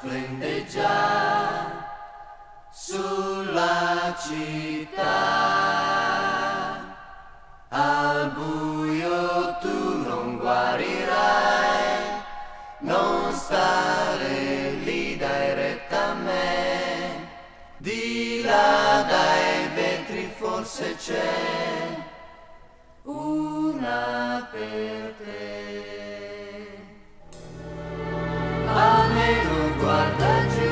splende già sulla città. Al buio tu non guarirai, non stare lì dai retta a me. Di là dai vetri forse c'è una per te. are the truth.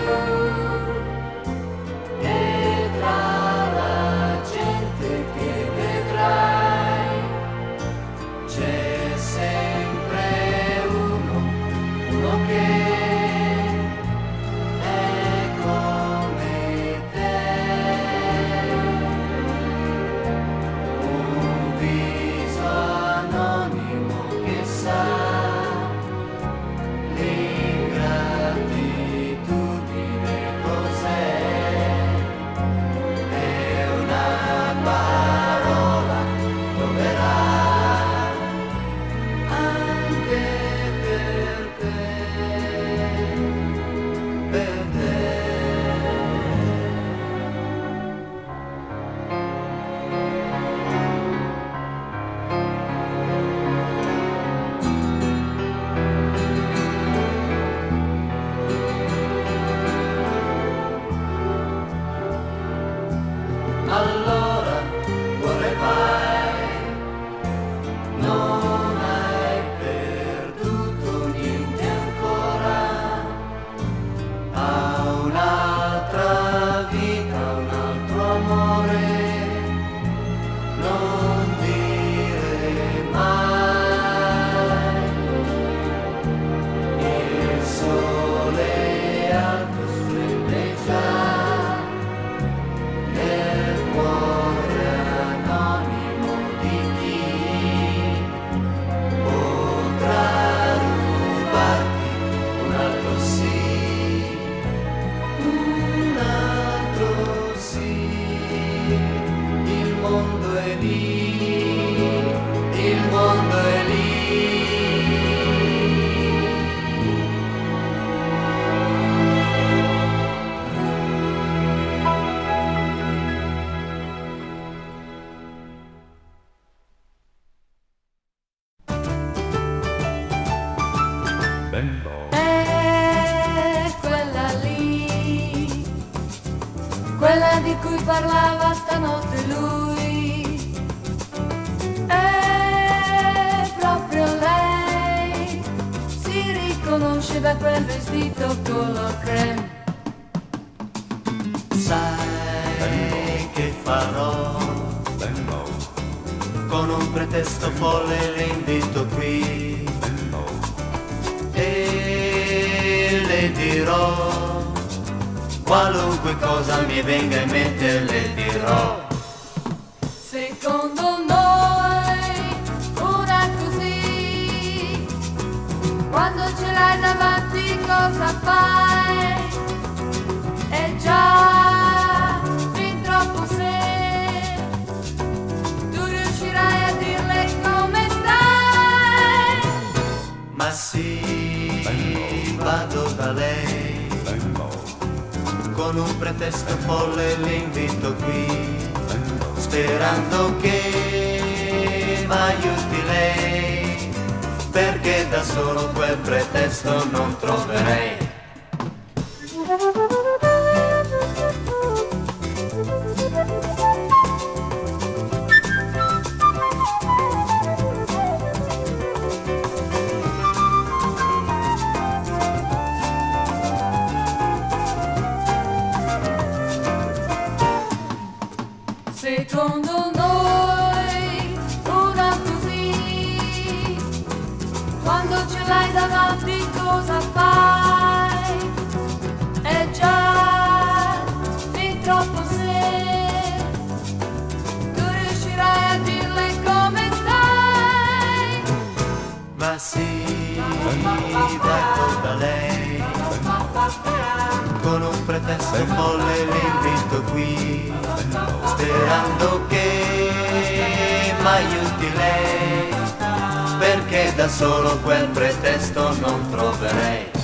Cosa mi venga in mente le dirò. Secondo noi una così, quando ce l'hai davanti cosa fai? È già fin troppo se tu riuscirai a dirle come stai. Ma sì, vado da lei con un pretesto folle le invito qui sperando che m'aiuti lei perché da solo quel pretesto non troverei vado da lei con un pretesto folle le invito qui sperando che m'aiuti lei perché da solo quel pretesto non troverei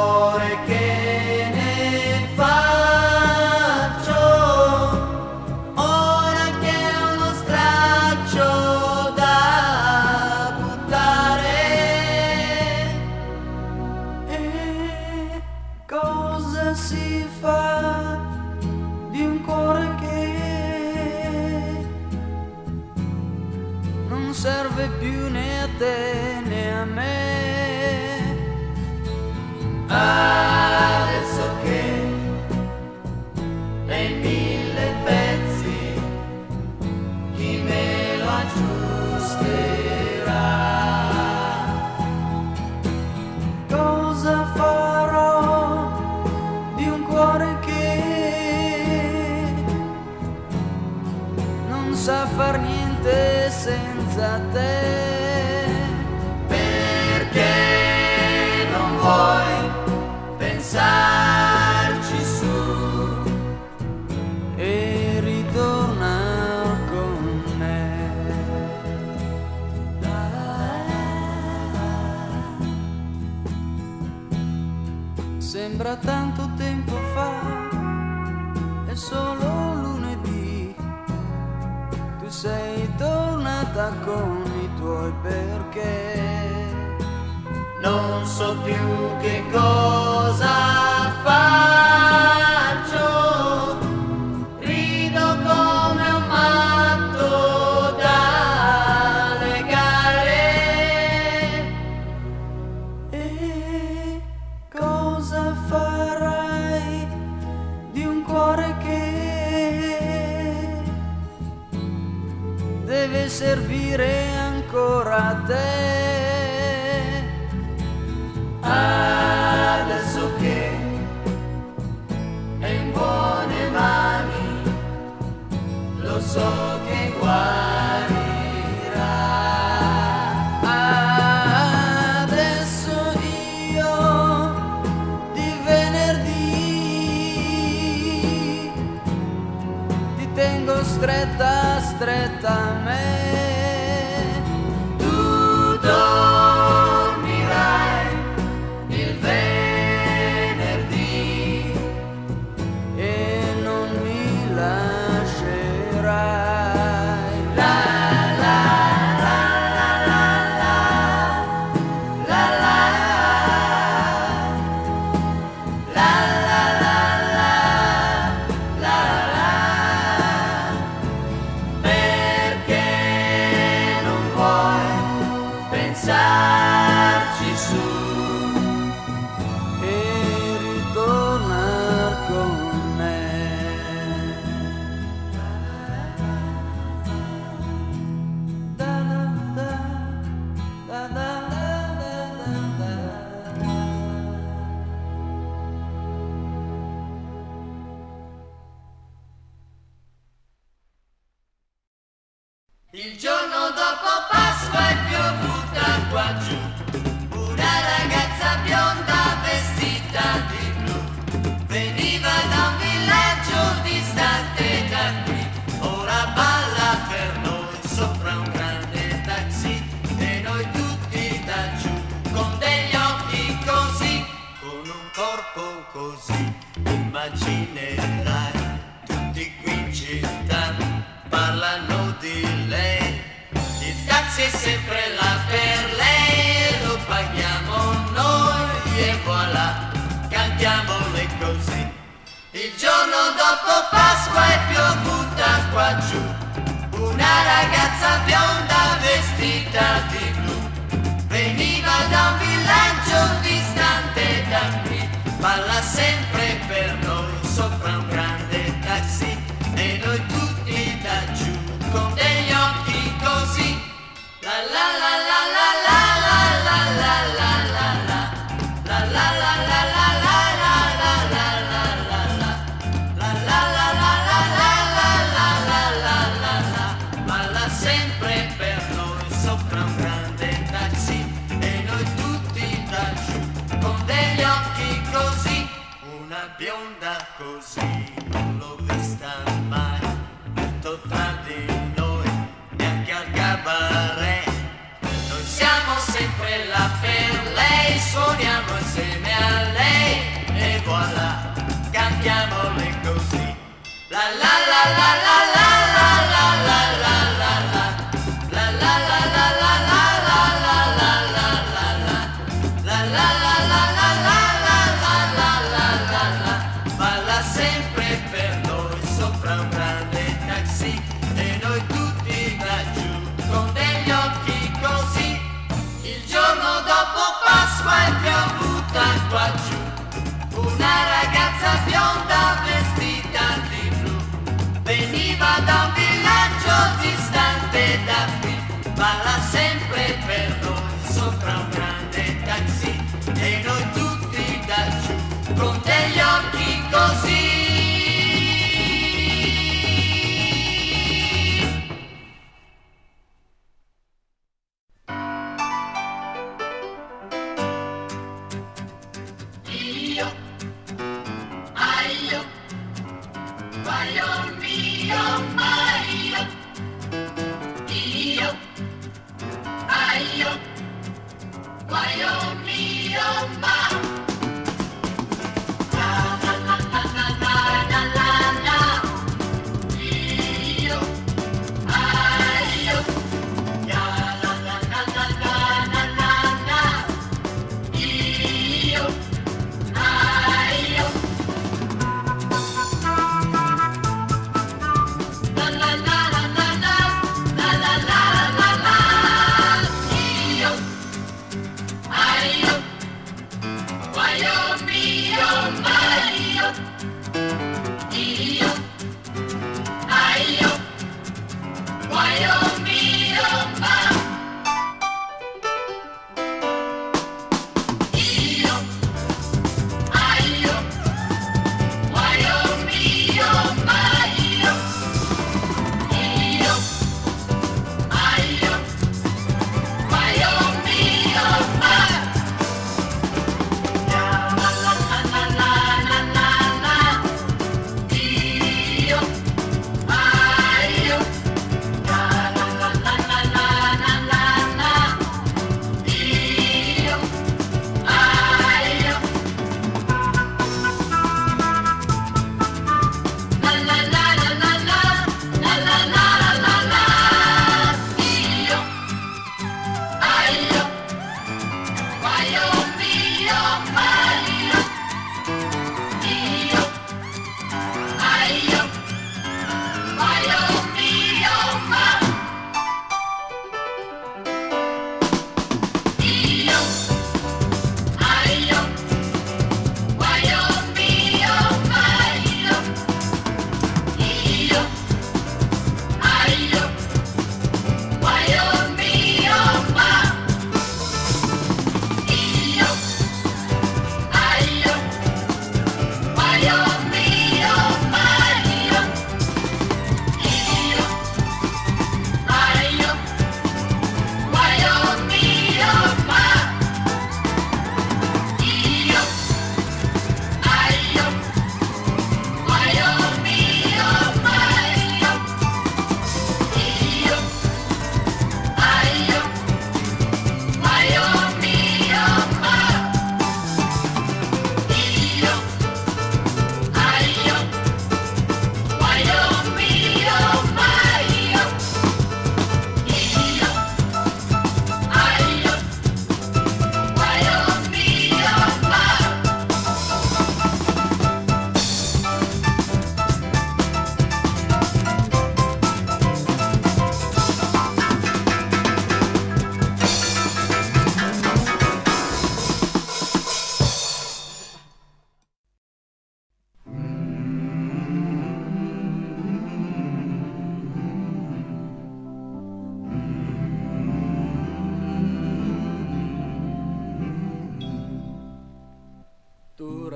cuore che Sembra tanto tempo fa, è solo lunedì. Tu sei tornata con i tuoi perché. Non so più che cosa stretta a me. se sempre là per lei lo paghiamo noi e voilà, cantiamole così. Il giorno dopo Pasqua è piovuta qua giù, una ragazza bionda vestita di blu, veniva da un villaggio distante da qui, balla sempre così, non l'ho vista mai, tutto tra di noi, neanche al cabaret. Noi siamo sempre là per lei, suoniamo insieme a lei e voilà, cantiamole così. La la la la la la. Para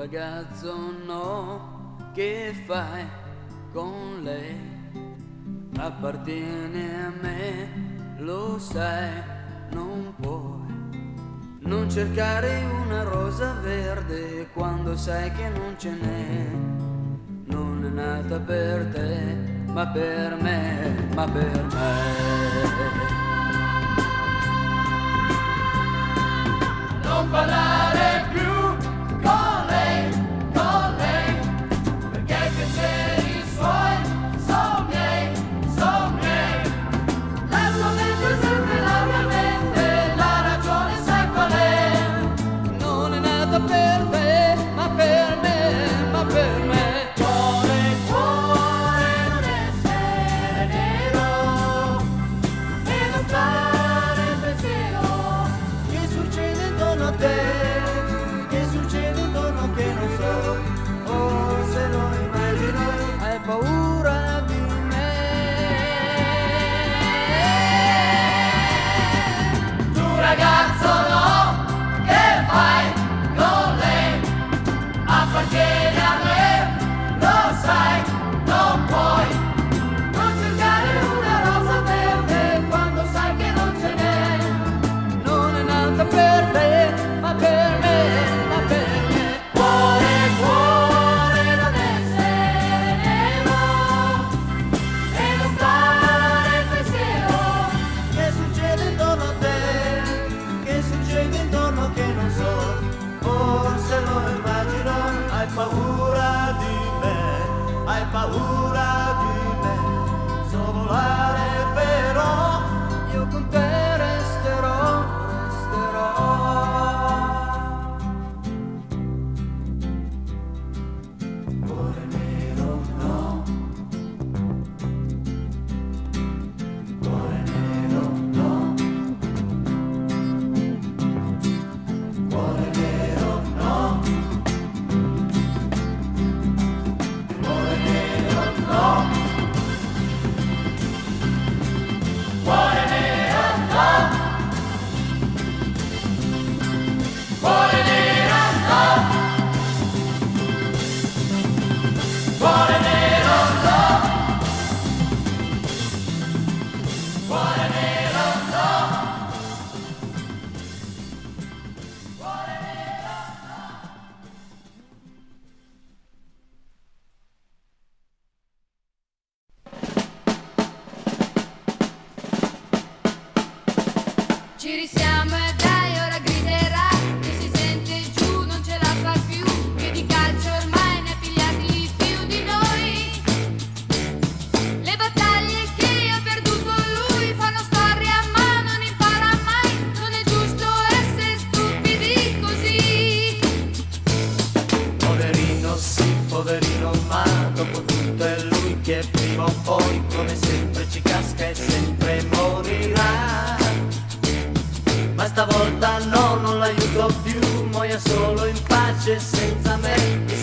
ragazzo no, che fai con lei? Appartiene a me, lo sai, non puoi. Non cercare una rosa verde quando sai che non ce n'è. Non è nata per te, ma per me, ma per me. Non parlare. Muoia solo in pace senza me,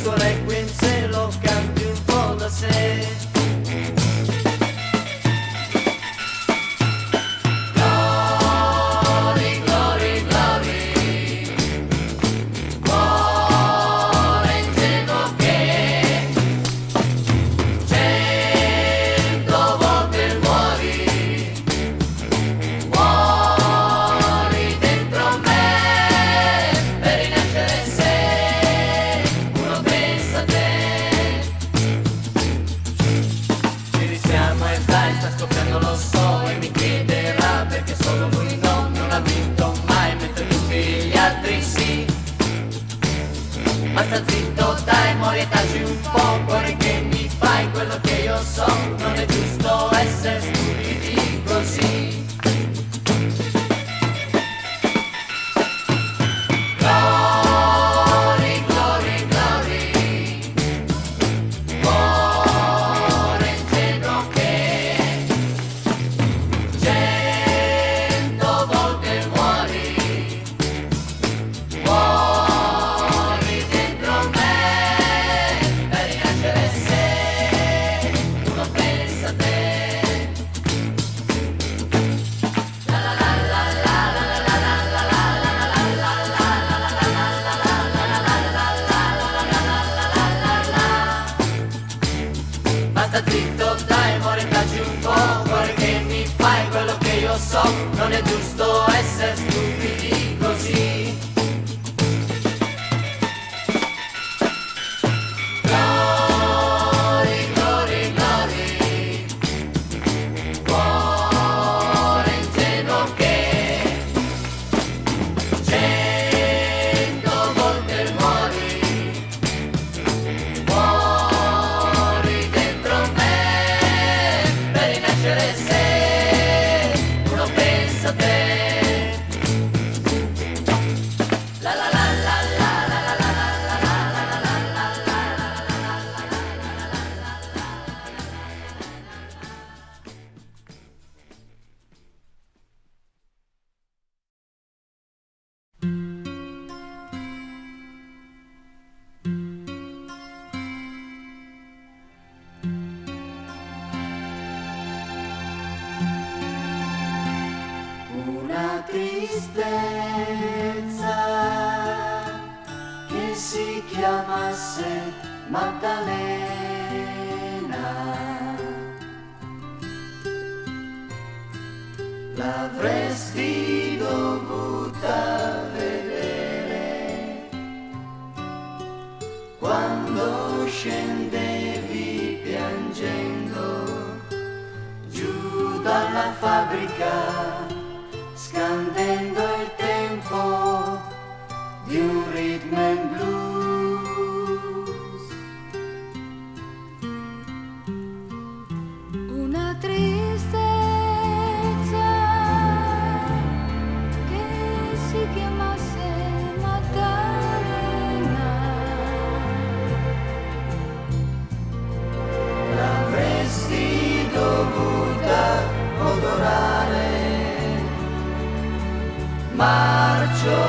marcio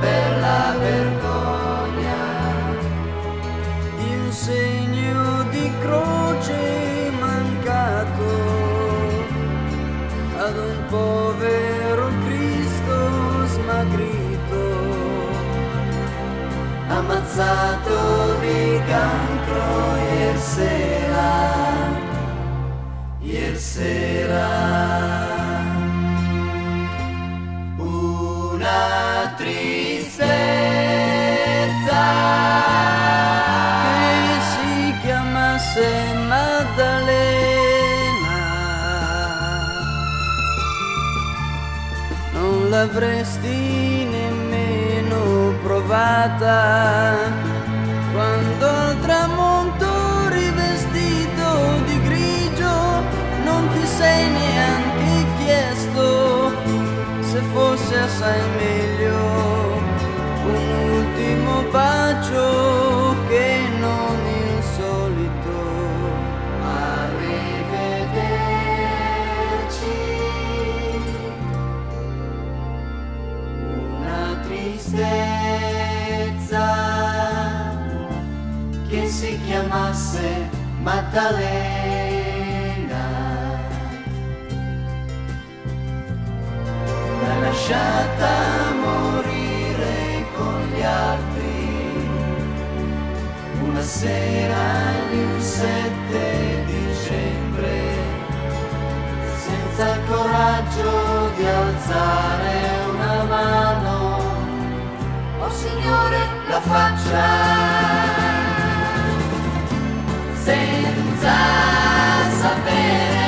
per la vergogna. Il segno di croce mancato ad un povero Cristo smagrito, ammazzato di cancro ieri sera, ieri sera. l'avresti nemmeno provata. Quando al tramonto rivestito di grigio non ti sei neanche chiesto se fosse assai meglio un ultimo bacio che tristezza che si chiamasse Maddalena. L'ha lasciata morire con gli altri una sera di un 7 dicembre senza il coraggio di alzare Signore, la faccia. Senza sapere,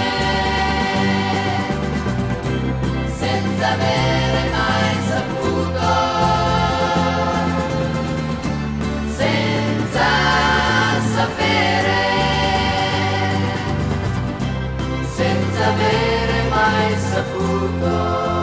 senza avere mai saputo, senza sapere, senza avere mai saputo.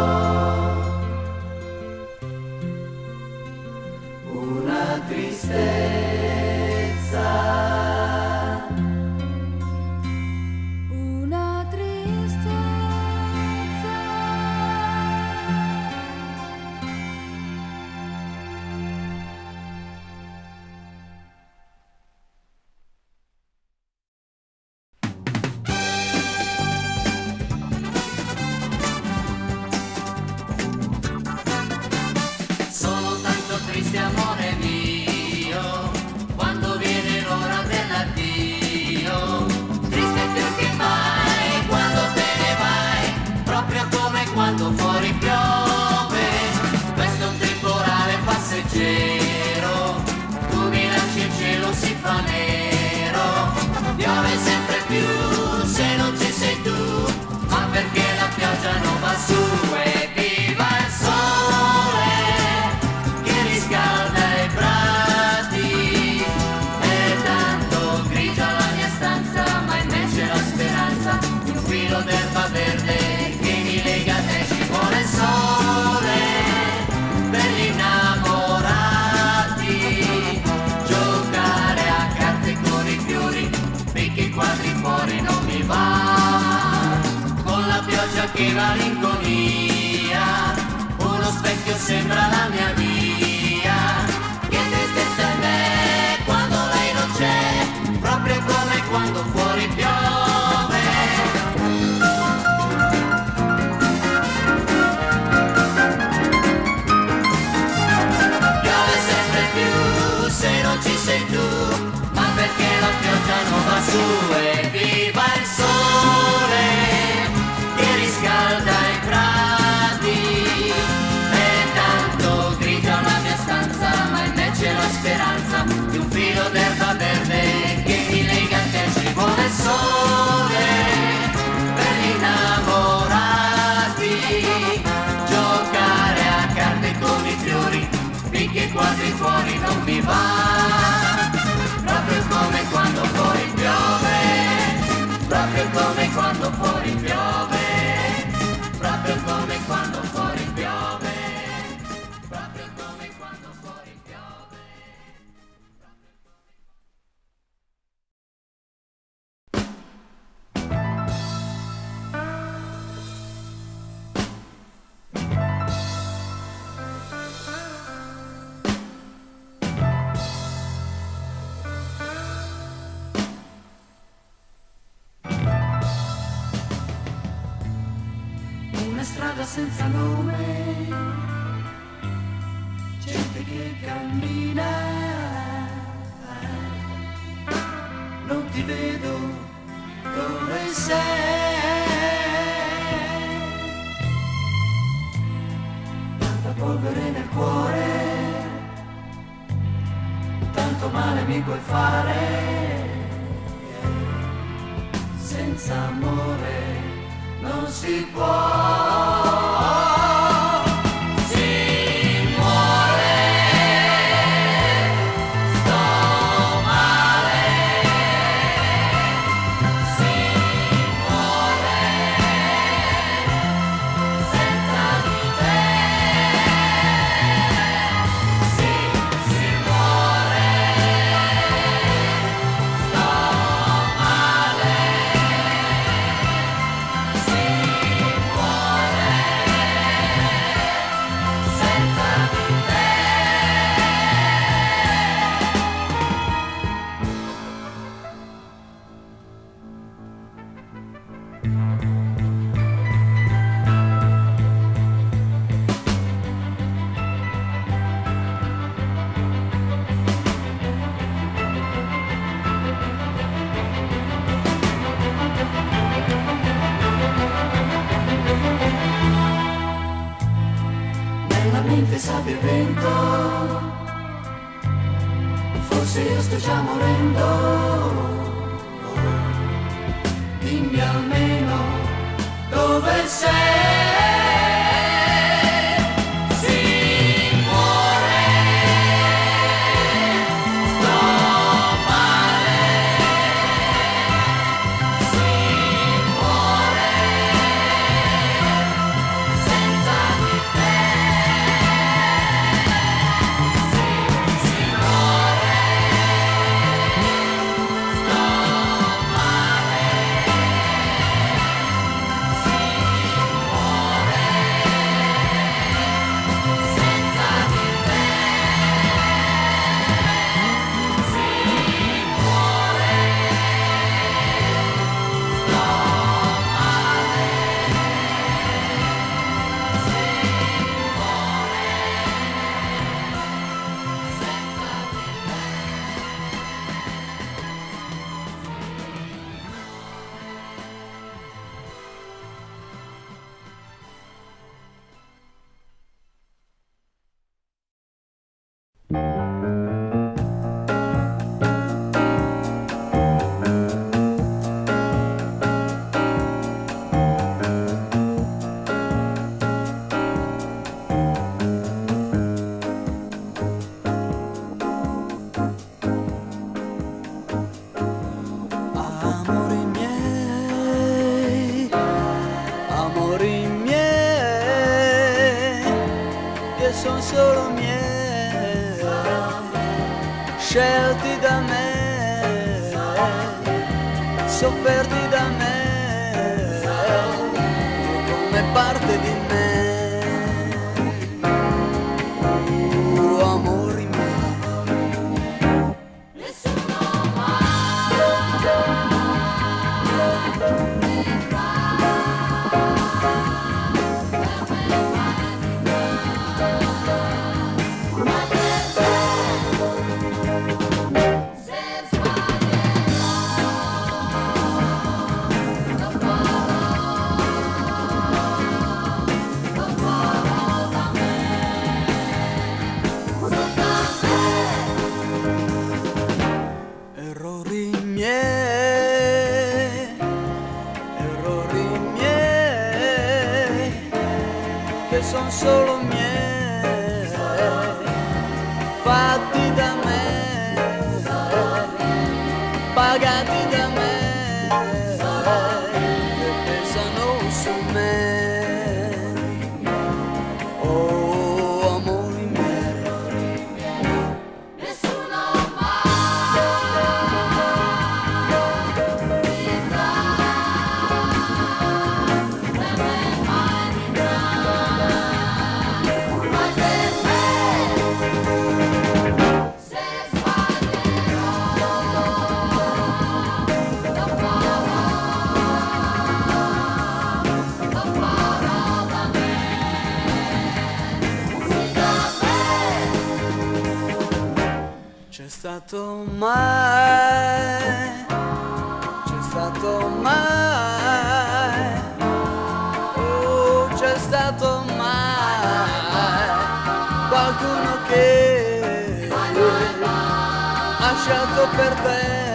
sei tu, ma perché la pioggia non va su e viva il sole che riscalda i prati. E tanto grigia la mia stanza, ma in me c'è la speranza di un filo d'erba verde che mi lega a te. Ci vuole sole per gli innamorati, giocare a carte con i fiori, finché quasi fuori non mi va. senza nome, gente che cammina, non ti vedo. say so che quando poi per te